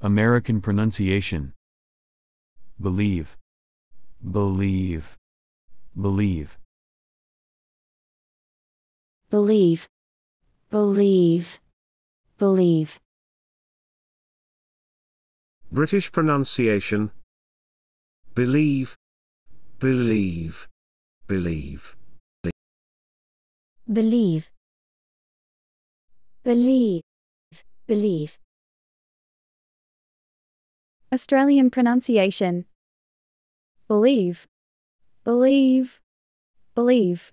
American pronunciation. Believe. Believe. Believe. believe, believe, believe. British pronunciation. Believe. Believe. Believe. Believe. Believe. Believe. Australian pronunciation. Believe. Believe. Believe.